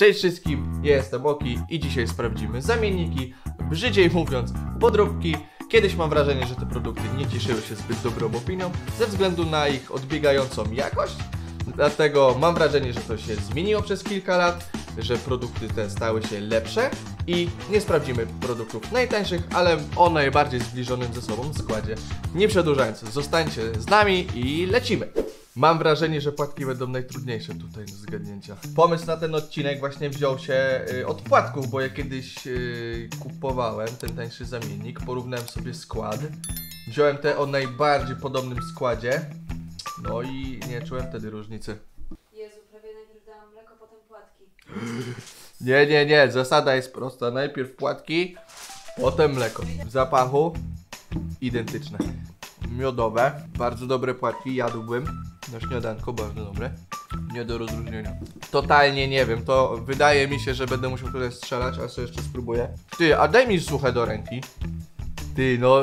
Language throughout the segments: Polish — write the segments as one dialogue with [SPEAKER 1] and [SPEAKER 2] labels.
[SPEAKER 1] Cześć wszystkim, ja jestem Oki i dzisiaj sprawdzimy zamienniki, brzydziej mówiąc podróbki. Kiedyś mam wrażenie, że te produkty nie cieszyły się zbyt dobrą opinią ze względu na ich odbiegającą jakość. Dlatego mam wrażenie, że to się zmieniło przez kilka lat, że produkty te stały się lepsze i nie sprawdzimy produktów najtańszych, ale o najbardziej zbliżonym ze sobą składzie. Nie przedłużając, zostańcie z nami i lecimy! Mam wrażenie, że płatki będą najtrudniejsze tutaj do zgadnięcia. Pomysł na ten odcinek właśnie wziął się y, od płatków, bo ja kiedyś y, kupowałem ten tańszy zamiennik, porównałem sobie skład. Wziąłem te o najbardziej podobnym składzie, no i nie czułem wtedy różnicy.
[SPEAKER 2] Jezu, prawie najpierw dałam mleko, potem płatki.
[SPEAKER 1] Nie, nie, nie, zasada jest prosta. Najpierw płatki, potem mleko. W zapachu identyczne. Miodowe, bardzo dobre płatki, jadłbym. Na śniadanko, bardzo dobre. Nie do rozróżnienia. Totalnie nie wiem, to wydaje mi się, że będę musiał tutaj strzelać, a sobie jeszcze spróbuję. Ty, a daj mi suche do ręki. Ty, no...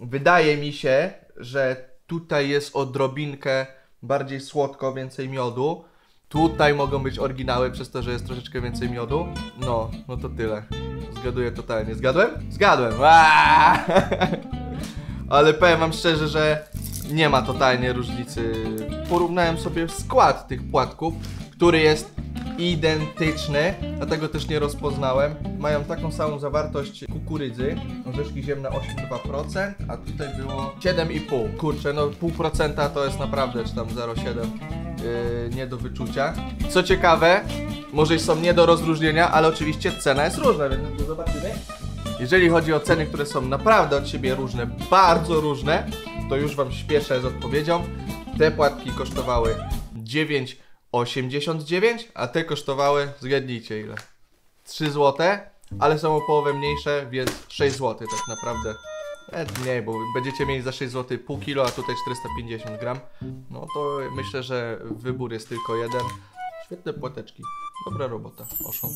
[SPEAKER 1] Wydaje mi się, że tutaj jest odrobinkę bardziej słodko, więcej miodu. Tutaj mogą być oryginały przez to, że jest troszeczkę więcej miodu. No, no to tyle. Zgaduję totalnie. Zgadłem? Zgadłem. Aaaa! Ale powiem wam szczerze, że nie ma totalnie różnicy. Porównałem sobie skład tych płatków, który jest identyczny, dlatego też nie rozpoznałem. Mają taką samą zawartość kukurydzy, orzeszki ziemne 8,2%, a tutaj było 7,5. Kurczę, no pół procenta to jest naprawdę, czy tam 0,7 yy, nie do wyczucia. Co ciekawe, może są nie do rozróżnienia, ale oczywiście cena jest różna, więc to zobaczymy. Jeżeli chodzi o ceny, które są naprawdę od siebie różne, bardzo różne, to już Wam śpieszę z odpowiedzią. Te płatki kosztowały 9,89, a te kosztowały, zgadnijcie ile? 3 zł, ale są o połowę mniejsze, więc 6 zł tak naprawdę. E, nie, bo będziecie mieli za 6 zł pół kilo, a tutaj 450 gram. No to myślę, że wybór jest tylko jeden. Świetne płateczki. Dobra robota. Oszą.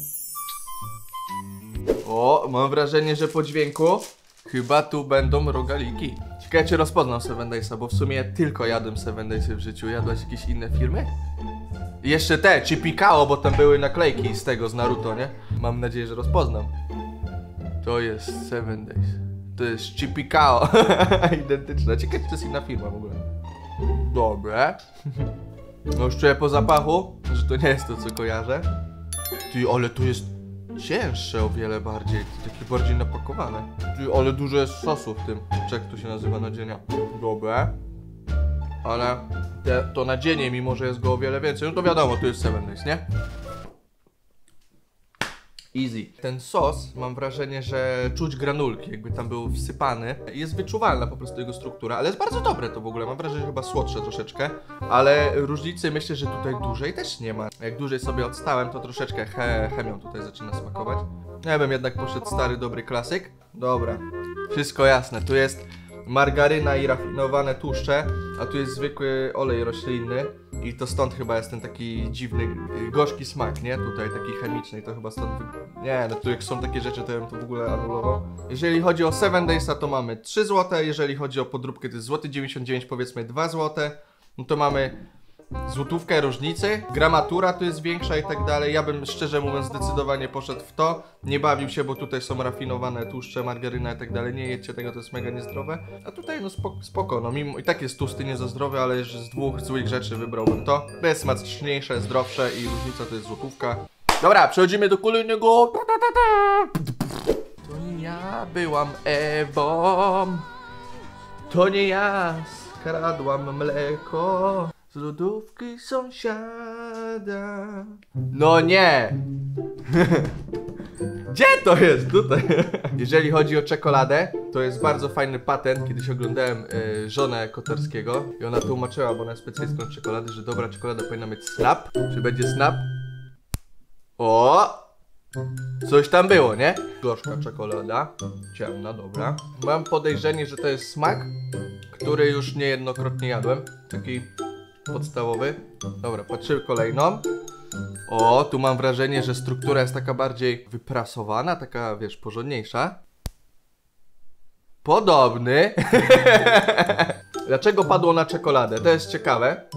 [SPEAKER 1] O, mam wrażenie, że po dźwięku chyba tu będą rogaliki. Ciekawe, czy rozpoznam Seven Daysa, bo w sumie tylko jadłem Seven Daysy w życiu. Jadłaś jakieś inne firmy? Jeszcze te, Chipikao, bo tam były naklejki z tego, z Naruto, nie? Mam nadzieję, że rozpoznam. To jest Seven Days. To jest Chipikao. Identyczne. Ciekawe, czy to jest inna firma w ogóle. Dobre. No już czuję po zapachu, że to nie jest to, co kojarzę. Ty, ale tu jest cięższe o wiele bardziej, takie bardziej napakowane. Ale dużo jest sosu w tym. Czek to się nazywa nadzienia. Dobre. Ale te, to nadzienie, mimo że jest go o wiele więcej, no to wiadomo, to jest Seven Days, nie? Easy. Ten sos, mam wrażenie, że czuć granulki, jakby tam był wsypany. Jest wyczuwalna po prostu jego struktura, ale jest bardzo dobre to w ogóle. Mam wrażenie, że chyba słodsze troszeczkę, ale różnicy myślę, że tutaj dłużej też nie ma. Jak dłużej sobie odstałem, to troszeczkę he, chemią tutaj zaczyna smakować. Ja bym jednak poszedł stary, dobry klasyk. Dobra, wszystko jasne. Tu jest margaryna i rafinowane tłuszcze, a tu jest zwykły olej roślinny. I to stąd chyba jest ten taki dziwny, y, gorzki smak, nie? Tutaj taki chemiczny i to chyba stąd... Nie, no tu jak są takie rzeczy, to ja bym to w ogóle anulował. Jeżeli chodzi o 7 Daysa, to mamy 3 zł, jeżeli chodzi o podróbkę, to jest złoty 99, powiedzmy 2 zł. No to mamy złotówkę różnicy, gramatura tu jest większa i tak dalej. Ja bym szczerze mówiąc zdecydowanie poszedł w to. Nie bawił się, bo tutaj są rafinowane tłuszcze, margaryna i tak dalej. Nie jedźcie tego, to jest mega niezdrowe. A tutaj no spoko, spoko no mimo i tak jest tłusty, nie za zdrowy, ale już z dwóch złych rzeczy wybrałbym to. Jest smaczniejsze, zdrowsze i różnica to jest złotówka. Dobra, przechodzimy do kolejnego. To nie ja byłam Ewą. To nie ja skradłam mleko z lodówki sąsiada. No nie! Gdzie to jest? Tutaj. Jeżeli chodzi o czekoladę, to jest bardzo fajny patent. Kiedyś oglądałem e, żonę Kotarskiego i ona tłumaczyła, bo ona jest specjalistką czekolady, że dobra czekolada powinna mieć snap. Czy będzie snap? O! Coś tam było, nie? Gorzka czekolada. Ciemna, dobra. Mam podejrzenie, że to jest smak, który już niejednokrotnie jadłem. Taki podstawowy. Dobra, patrzymy kolejną. O, tu mam wrażenie, że struktura jest taka bardziej wyprasowana, taka, wiesz, porządniejsza. Podobny. Dlaczego padło na czekoladę? To jest ciekawe.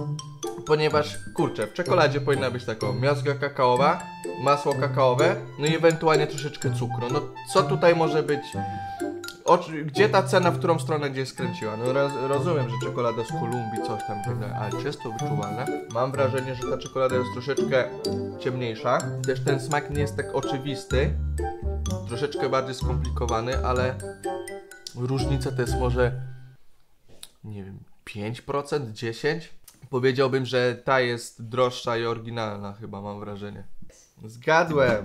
[SPEAKER 1] Ponieważ, kurczę, w czekoladzie powinna być taka miazga kakaowa, masło kakaowe, no i ewentualnie troszeczkę cukru. No co tutaj może być? Oczy- gdzie ta cena, w którą stronę gdzieś skręciła? No roz, rozumiem, że czekolada z Kolumbii, coś tam tak ale czy jest to wyczuwalne? Mam wrażenie, że ta czekolada jest troszeczkę ciemniejsza. Też ten smak nie jest tak oczywisty. Troszeczkę bardziej skomplikowany, ale różnica to jest może, nie wiem, 5%, 10%? Powiedziałbym, że ta jest droższa i oryginalna chyba, mam wrażenie. Zgadłem.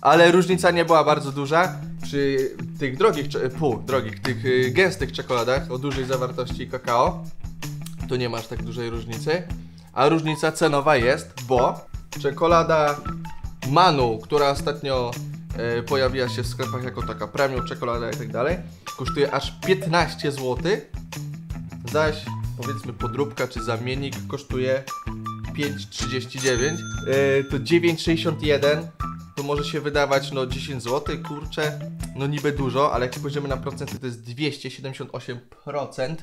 [SPEAKER 1] Ale różnica nie była bardzo duża. Przy tych drogich, pu, drogich, tych y, gęstych czekoladach o dużej zawartości kakao, to nie masz tak dużej różnicy. A różnica cenowa jest, bo czekolada Manu, która ostatnio e, pojawiła się w sklepach jako taka premium czekolada i tak dalej, kosztuje aż 15 zł. Zaś powiedzmy podróbka czy zamiennik kosztuje 5,39. Yy, to 9,61 to może się wydawać no 10 zł, kurczę, no niby dużo, ale jak spojrzymy na procenty to jest 278%,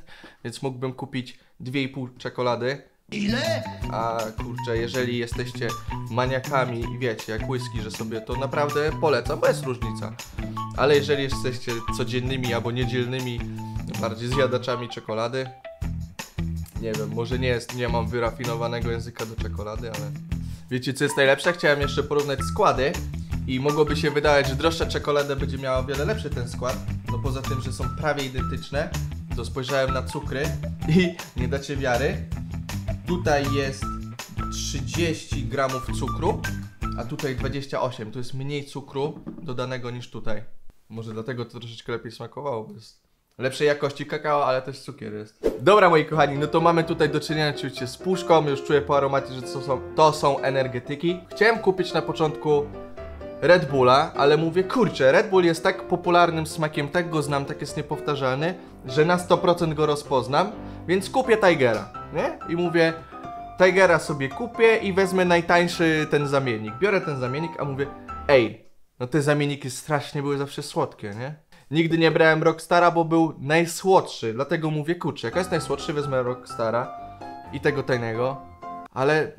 [SPEAKER 1] więc mógłbym kupić 2,5 czekolady. Ile? A kurczę, jeżeli jesteście maniakami i wiecie, jak whisky, że sobie to naprawdę polecam, bo jest różnica. Ale jeżeli jesteście codziennymi albo niedzielnymi bardziej zjadaczami czekolady, nie wiem, może nie jest, nie mam wyrafinowanego języka do czekolady, ale wiecie co jest najlepsze? Chciałem jeszcze porównać składy i mogłoby się wydawać, że droższa czekolada będzie miała o wiele lepszy ten skład, no poza tym, że są prawie identyczne, to spojrzałem na cukry i nie dacie wiary, tutaj jest 30 gramów cukru, a tutaj 28, to jest mniej cukru dodanego niż tutaj. Może dlatego to troszeczkę lepiej smakowało, bo jest lepszej jakości kakao, ale też cukier jest. Dobra moi kochani, no to mamy tutaj do czynienia oczywiście z puszką, już czuję po aromacie, że to są, to są energetyki. Chciałem kupić na początku Red Bulla, ale mówię, kurczę, Red Bull jest tak popularnym smakiem, tak go znam, tak jest niepowtarzalny, że na 100% go rozpoznam, więc kupię Tigera, nie? I mówię, Tigera sobie kupię i wezmę najtańszy ten zamiennik. Biorę ten zamiennik, a mówię, ej, no te zamienniki strasznie były zawsze słodkie, nie? Nigdy nie brałem Rockstara, bo był najsłodszy, dlatego mówię, kurczę, jak jest najsłodszy, wezmę Rockstara i tego tajnego, ale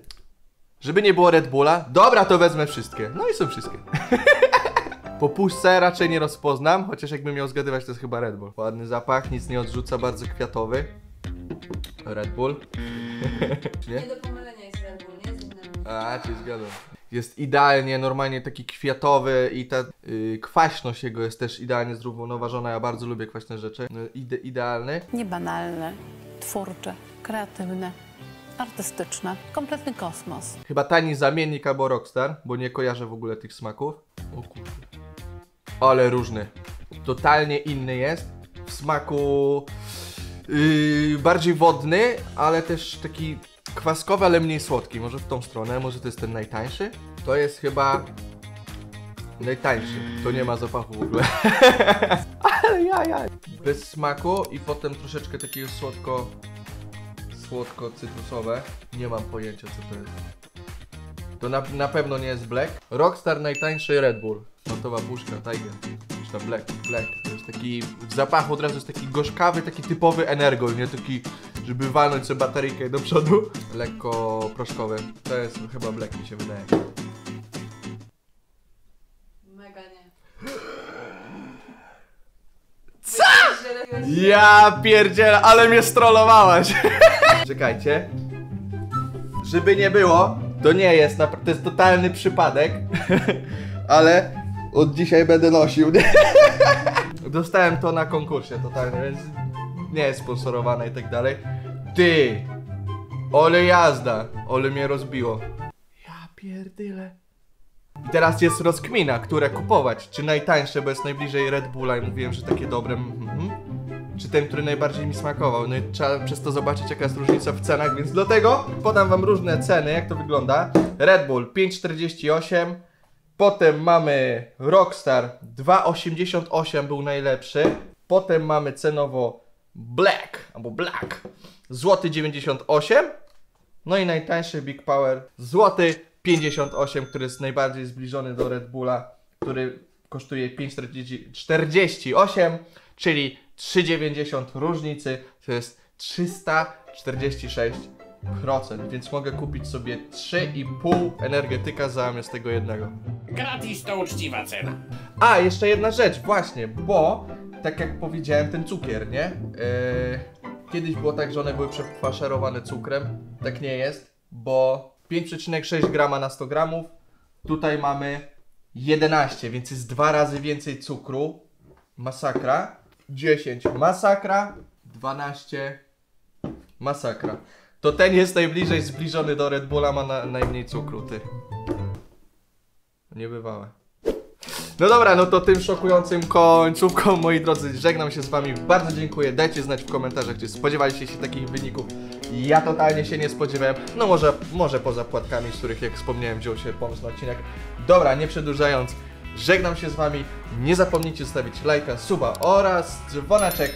[SPEAKER 1] żeby nie było Red Bulla, dobra, to wezmę wszystkie. No i są wszystkie. Po puszce raczej nie rozpoznam, chociaż jakbym miał zgadywać, to jest chyba Red Bull. Ładny zapach, nic nie odrzuca, bardzo kwiatowy. Red Bull. nie?
[SPEAKER 2] Nie do pomylenia jest Red Bull, nie z innym.
[SPEAKER 1] A, cię zgadzam. Jest idealnie, normalnie taki kwiatowy i ta y, kwaśność jego jest też idealnie zrównoważona. Ja bardzo lubię kwaśne rzeczy. No, ide, idealny.
[SPEAKER 3] Niebanalne, twórcze, kreatywne, artystyczne. Kompletny kosmos.
[SPEAKER 1] Chyba tani zamiennik albo Rockstar, bo nie kojarzę w ogóle tych smaków. O kurde. Ale różny. Totalnie inny jest. W smaku yy, bardziej wodny, ale też taki kwaskowy, ale mniej słodki. Może w tą stronę, może to jest ten najtańszy? To jest chyba najtańszy. To nie ma zapachu w ogóle. ale ja, ja. Bez smaku i potem troszeczkę takiego słodko słodko-cytrusowe. Nie mam pojęcia co to jest. To na, na pewno nie jest Black. Rockstar najtańszy Red Bull. Notowa puszka, Tiger. Tam Black, Black. To jest taki, w zapachu od razu jest taki gorzkawy, taki typowy energol, nie taki, żeby walnąć sobie bateryjkę do przodu. Lekko proszkowy. To jest chyba Black mi się wydaje.
[SPEAKER 2] Mega nie. Co?
[SPEAKER 1] Ja pierdzielę, ale mnie strollowałaś. Czekajcie. Żeby nie było, to nie jest, to jest totalny przypadek, ale od dzisiaj będę nosił. nie? Dostałem to na konkursie totalnie, więc nie jest sponsorowane i tak dalej. Ty! Ole jazda! Ole mnie rozbiło. Ja pierdyle. I teraz jest rozkmina, które kupować. Czy najtańsze, bo jest najbliżej Red Bulla i mówiłem, że takie dobre. Mhm. Czy ten, który najbardziej mi smakował. No i trzeba przez to zobaczyć, jaka jest różnica w cenach, więc dlatego podam wam różne ceny, jak to wygląda. Red Bull 5,48. Potem mamy Rockstar 2,88 był najlepszy. Potem mamy cenowo Black albo Black złoty 98. No i najtańszy Big Power złoty 58, który jest najbardziej zbliżony do Red Bulla, który kosztuje 5,48, czyli 3,90 różnicy, to jest 346 więc mogę kupić sobie 3,5 energetyka zamiast tego jednego.
[SPEAKER 4] Gratis to uczciwa cena.
[SPEAKER 1] A, jeszcze jedna rzecz, właśnie, bo tak jak powiedziałem, ten cukier, nie? Yy, kiedyś było tak, że one były przefaszerowane cukrem. Tak nie jest, bo 5,6 grama na 100 gramów. Tutaj mamy 11, więc jest dwa razy więcej cukru. Masakra. 10 masakra. 12 masakra. To ten jest najbliżej zbliżony do Red Bulla, ma na, najmniej cukru, ty. Niebywałe. No dobra, no to tym szokującym końcówką, moi drodzy, żegnam się z wami. Bardzo dziękuję. Dajcie znać w komentarzach, czy spodziewaliście się takich wyników. Ja totalnie się nie spodziewałem. No może, może poza płatkami, z których jak wspomniałem wziął się pomysł na odcinek. Dobra, nie przedłużając, żegnam się z wami. Nie zapomnijcie zostawić lajka, suba oraz dzwoneczek.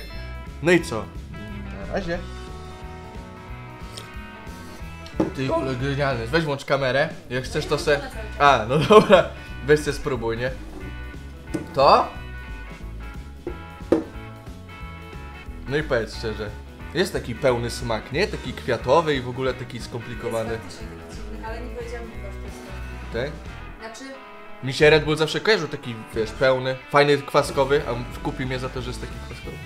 [SPEAKER 1] No i co? Na razie. Ty, ale genialny. Weź włącz kamerę. Jak chcesz to se... A, no dobra. Weź se spróbuj, nie? To? No i powiedz szczerze. Jest taki pełny smak, nie? Taki kwiatowy i w ogóle taki skomplikowany.
[SPEAKER 2] Jest faktycznie dziwny, ale nie powiedziałam to.
[SPEAKER 1] Tak?
[SPEAKER 2] Znaczy,
[SPEAKER 1] Mi się Red Bull zawsze kojarzył taki, wiesz, pełny, fajny, kwaskowy, a kupi mnie za to, że jest taki kwaskowy.